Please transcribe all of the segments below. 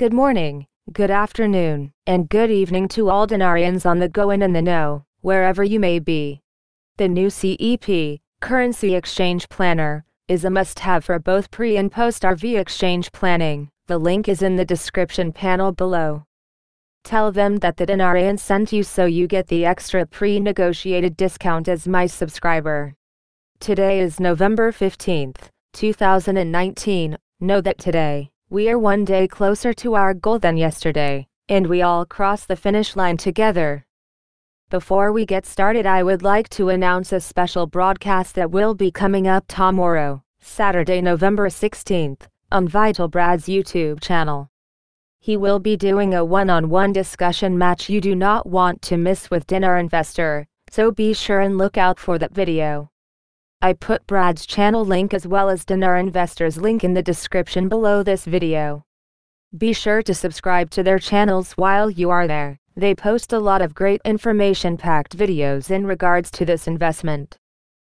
Good morning, good afternoon, and good evening to all Dinarians on the go and in the know, wherever you may be. The new CEP, Currency Exchange Planner, is a must have for both pre and post RV exchange planning. The link is in the description panel below. Tell them that the Dinarian sent you so you get the extra pre negotiated discount as my subscriber. Today is November 15th, 2019. Know that today, we are one day closer to our goal than yesterday, and we all cross the finish line together. Before we get started, I would like to announce a special broadcast that will be coming up tomorrow, Saturday, November 16th, on Vital Brad's YouTube channel. He will be doing a one on one discussion match you do not want to miss with Dinar Investor, so be sure and look out for that video. I put Brad's channel link as well as Dinar Investor's link in the description below this video. Be sure to subscribe to their channels while you are there. They post a lot of great information packed videos in regards to this investment.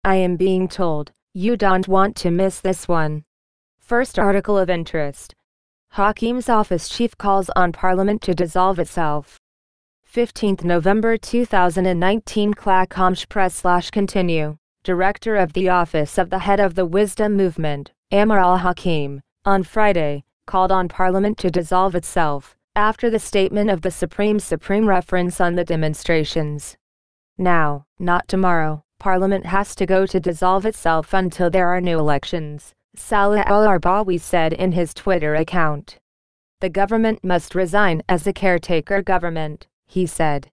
I am being told, you don't want to miss this one. First article of interest. Hakim's office chief calls on Parliament to dissolve itself. 15th November 2019 Clacomsh Press slash continue. Director of the Office of the Head of the Wisdom Movement, Amar al-Hakim, on Friday, called on Parliament to dissolve itself, after the statement of the Supreme Supreme reference on the demonstrations. Now, not tomorrow, Parliament has to go to dissolve itself until there are new elections, Salah al-Arbawi said in his Twitter account. The government must resign as a caretaker government, he said.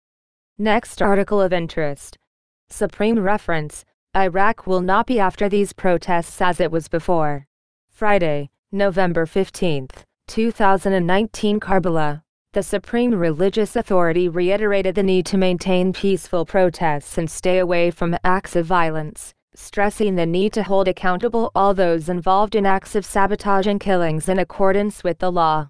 Next article of interest. Supreme reference, Iraq will not be after these protests as it was before. Friday, November 15, 2019 Karbala, the Supreme Religious Authority reiterated the need to maintain peaceful protests and stay away from acts of violence, stressing the need to hold accountable all those involved in acts of sabotage and killings in accordance with the law.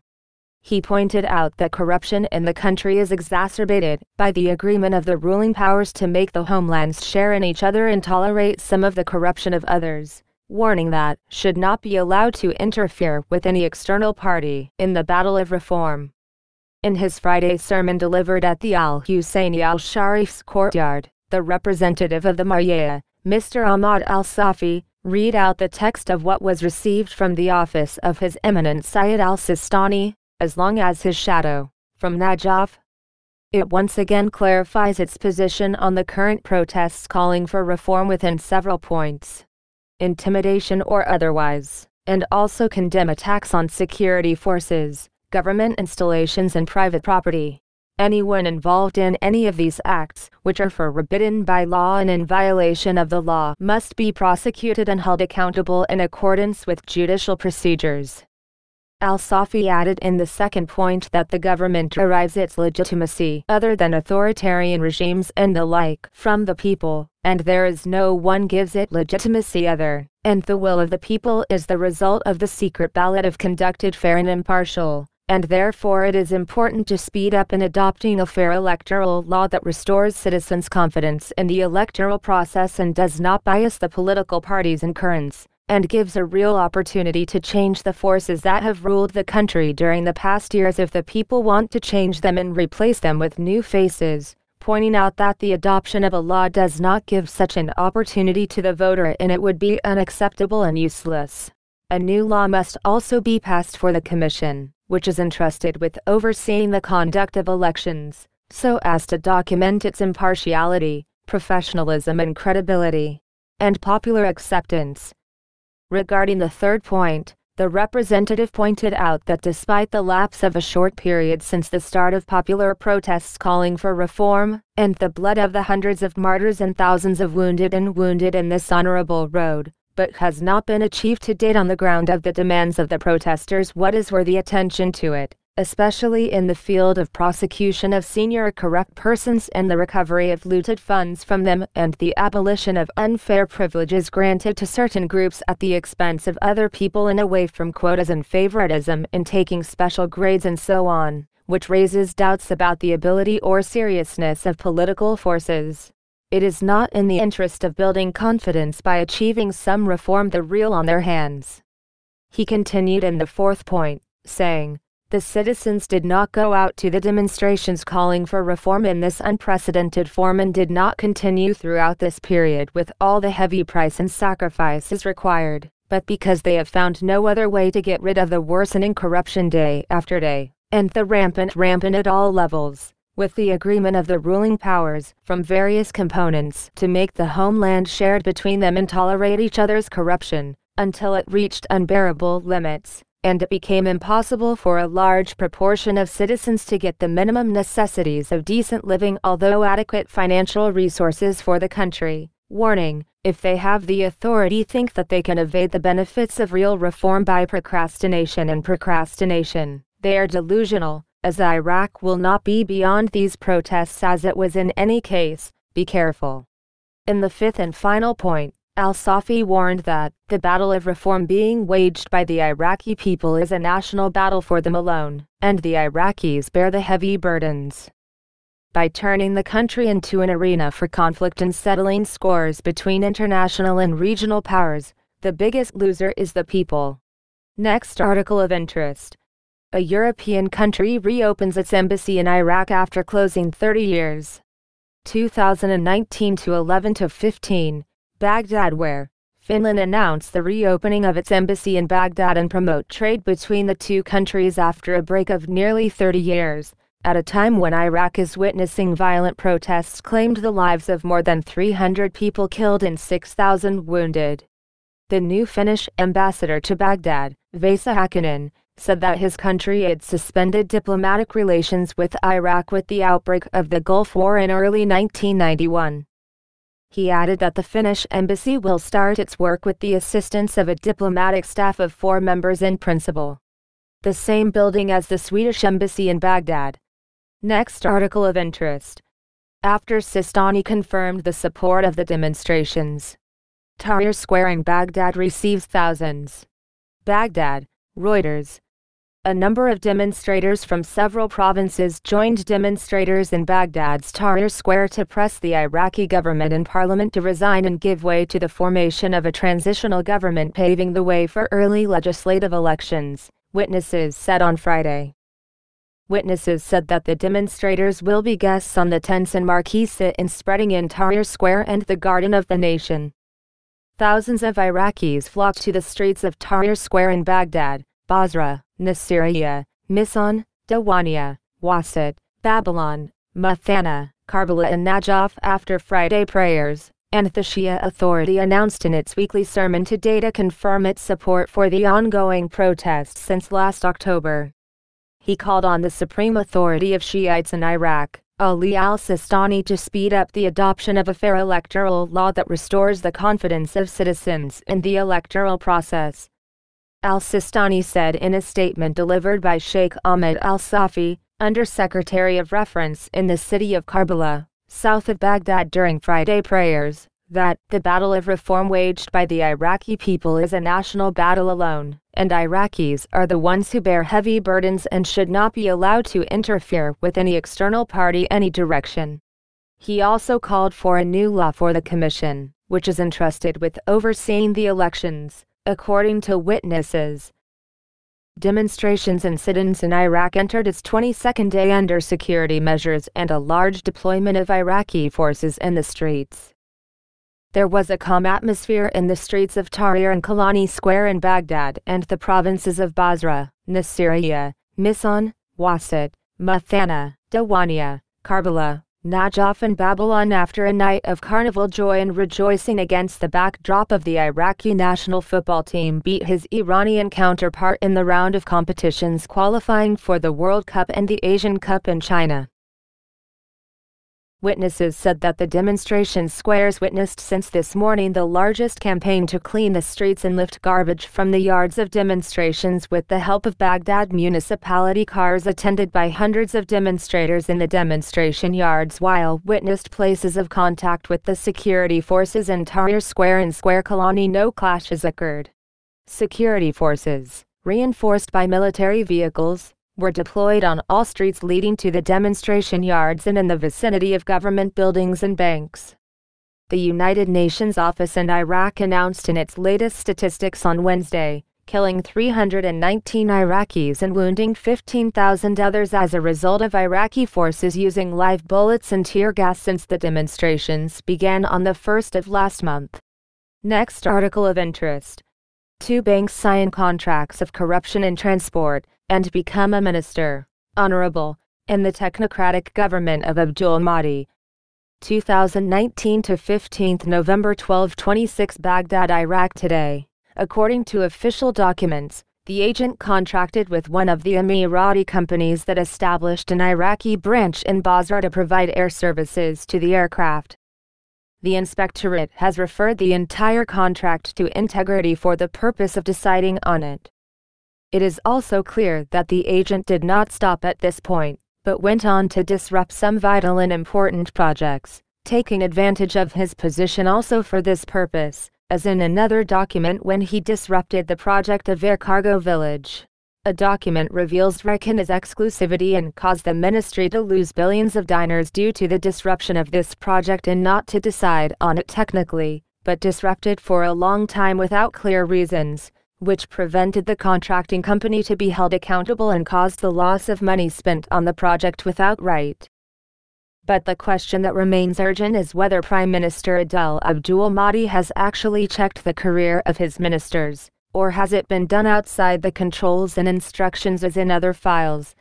He pointed out that corruption in the country is exacerbated by the agreement of the ruling powers to make the homelands share in each other and tolerate some of the corruption of others warning that should not be allowed to interfere with any external party in the battle of reform. In his Friday sermon delivered at the Al Husseini al Sharif's courtyard, the representative of the Marja, Mr. Ahmad al Safi, read out the text of what was received from the office of His Eminence Sayyid al Sistani, as long as his shadow, from Najaf. It once again clarifies its position on the current protests calling for reform within several points intimidation or otherwise, and also condemn attacks on security forces, government installations and private property. Anyone involved in any of these acts, which are forbidden by law and in violation of the law, must be prosecuted and held accountable in accordance with judicial procedures. Al-Safi added in the second point that the government derives its legitimacy other than authoritarian regimes and the like from the people, and there is no one gives it legitimacy other, and the will of the people is the result of the secret ballot of conducted fair and impartial, and therefore it is important to speed up in adopting a fair electoral law that restores citizens' confidence in the electoral process and does not bias the political parties and currents and gives a real opportunity to change the forces that have ruled the country during the past years if the people want to change them and replace them with new faces, pointing out that the adoption of a law does not give such an opportunity to the voter and it would be unacceptable and useless. A new law must also be passed for the Commission, which is entrusted with overseeing the conduct of elections, so as to document its impartiality, professionalism and credibility, and popular acceptance, Regarding the third point, the representative pointed out that despite the lapse of a short period since the start of popular protests calling for reform, and the blood of the hundreds of martyrs and thousands of wounded and wounded in this honorable road, but has not been achieved to date on the ground of the demands of the protesters what is worthy attention to it, especially in the field of prosecution of senior corrupt persons and the recovery of looted funds from them and the abolition of unfair privileges granted to certain groups at the expense of other people and away from quotas and favoritism in taking special grades and so on, which raises doubts about the ability or seriousness of political forces. It is not in the interest of building confidence by achieving some reform the real on their hands. He continued in the fourth point, saying, The citizens did not go out to the demonstrations calling for reform in this unprecedented form and did not continue throughout this period with all the heavy price and sacrifices required, but because they have found no other way to get rid of the worsening corruption day after day, and the rampant rampant at all levels, with the agreement of the ruling powers from various components to make the homeland shared between them and tolerate each other's corruption, until it reached unbearable limits and it became impossible for a large proportion of citizens to get the minimum necessities of decent living although adequate financial resources for the country. Warning, if they have the authority think that they can evade the benefits of real reform by procrastination and procrastination, they are delusional, as Iraq will not be beyond these protests as it was in any case, be careful. In the fifth and final point, Al-Safi warned that the battle of reform being waged by the Iraqi people is a national battle for them alone, and the Iraqis bear the heavy burdens. By turning the country into an arena for conflict and settling scores between international and regional powers, the biggest loser is the people. Next article of interest. A European country reopens its embassy in Iraq after closing 30 years. 2019 to 11 to 15. Baghdad where Finland announced the reopening of its embassy in Baghdad and promote trade between the two countries after a break of nearly 30 years, at a time when Iraq is witnessing violent protests claimed the lives of more than 300 people killed and 6,000 wounded. The new Finnish ambassador to Baghdad, Vesa Hakkinen, said that his country had suspended diplomatic relations with Iraq with the outbreak of the Gulf War in early 1991. He added that the Finnish embassy will start its work with the assistance of a diplomatic staff of four members in principle. The same building as the Swedish embassy in Baghdad. Next article of interest. After Sistani confirmed the support of the demonstrations. Tahrir Square in Baghdad receives thousands. Baghdad, Reuters, a number of demonstrators from several provinces joined demonstrators in Baghdad's Tahrir Square to press the Iraqi government and parliament to resign and give way to the formation of a transitional government paving the way for early legislative elections, witnesses said on Friday. Witnesses said that the demonstrators will be guests on the tents and marquee in spreading in Tahrir Square and the Garden of the Nation. Thousands of Iraqis flocked to the streets of Tahrir Square in Baghdad, Basra, Nasiriyah, Misan, Diwania, Wasit, Babylon, Mathana, Karbala and Najaf after Friday prayers, and the Shia Authority announced in its weekly sermon today to confirm its support for the ongoing protests since last October. He called on the Supreme Authority of Shiites in Iraq, Ali al-Sistani to speed up the adoption of a fair electoral law that restores the confidence of citizens in the electoral process, Al-Sistani said in a statement delivered by Sheikh Ahmed al-Safi, Under-Secretary of Reference in the city of Karbala, south of Baghdad during Friday prayers, that the battle of reform waged by the Iraqi people is a national battle alone, and Iraqis are the ones who bear heavy burdens and should not be allowed to interfere with any external party any direction. He also called for a new law for the commission, which is entrusted with overseeing the elections, according to witnesses. Demonstrations and sit-ins in Iraq entered its 22nd day under security measures and a large deployment of Iraqi forces in the streets. There was a calm atmosphere in the streets of Tahrir and Kalani Square in Baghdad and the provinces of Basra, Nasiriyah, Misan, Wasit, Mathana, Diwania, Karbala, Najaf and Babylon after a night of carnival joy and rejoicing against the backdrop of the Iraqi national football team beat his Iranian counterpart in the round of competitions qualifying for the World Cup and the Asian Cup in China. Witnesses said that the demonstration squares witnessed since this morning the largest campaign to clean the streets and lift garbage from the yards of demonstrations with the help of Baghdad municipality cars attended by hundreds of demonstrators in the demonstration yards while witnessed places of contact with the security forces in Tahrir Square and Square Kalani no clashes occurred. Security forces, reinforced by military vehicles, were deployed on all streets leading to the demonstration yards and in the vicinity of government buildings and banks. The United Nations office in Iraq announced in its latest statistics on Wednesday, killing 319 Iraqis and wounding 15,000 others as a result of Iraqi forces using live bullets and tear gas since the demonstrations began on the 1st of last month. Next article of interest. Two banks sign contracts of corruption in transport and become a minister, honorable, in the technocratic government of Abdul Mahdi. 2019 to 15th November 1226 Baghdad, Iraq today. According to official documents, the agent contracted with one of the Emirati companies that established an Iraqi branch in Basra to provide air services to the aircraft. The inspectorate has referred the entire contract to integrity for the purpose of deciding on it. It is also clear that the agent did not stop at this point, but went on to disrupt some vital and important projects, taking advantage of his position also for this purpose, as in another document when he disrupted the project of Air Cargo Village. A document reveals Reckon exclusivity and caused the ministry to lose billions of dinars due to the disruption of this project and not to decide on it technically, but disrupted for a long time without clear reasons, which prevented the contracting company to be held accountable and caused the loss of money spent on the project without right. But the question that remains urgent is whether Prime Minister Adel Abdul Mahdi has actually checked the career of his ministers, or has it been done outside the controls and instructions as in other files?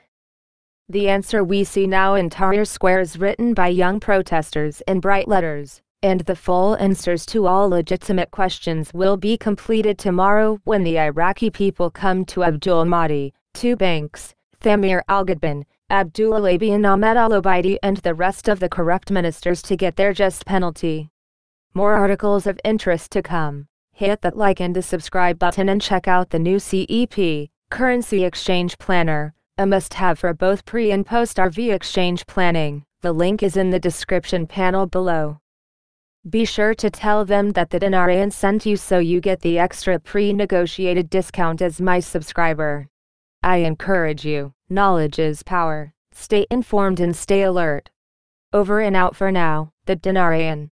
The answer we see now in Tahrir Square is written by young protesters in bright letters, and the full answers to all legitimate questions will be completed tomorrow when the Iraqi people come to Abdul Mahdi, two banks, Thamir al-Ghadban, Abdulabi and Ahmed al-Obaidi and the rest of the corrupt ministers to get their just penalty. More articles of interest to come. Hit that like and the subscribe button and check out the new CEP, Currency Exchange Planner, a must-have for both pre and post-RV exchange planning. The link is in the description panel below. Be sure to tell them that the Dinarian sent you so you get the extra pre-negotiated discount as my subscriber. I encourage you. Knowledge is power. Stay informed and stay alert. Over and out for now, the Dinarian.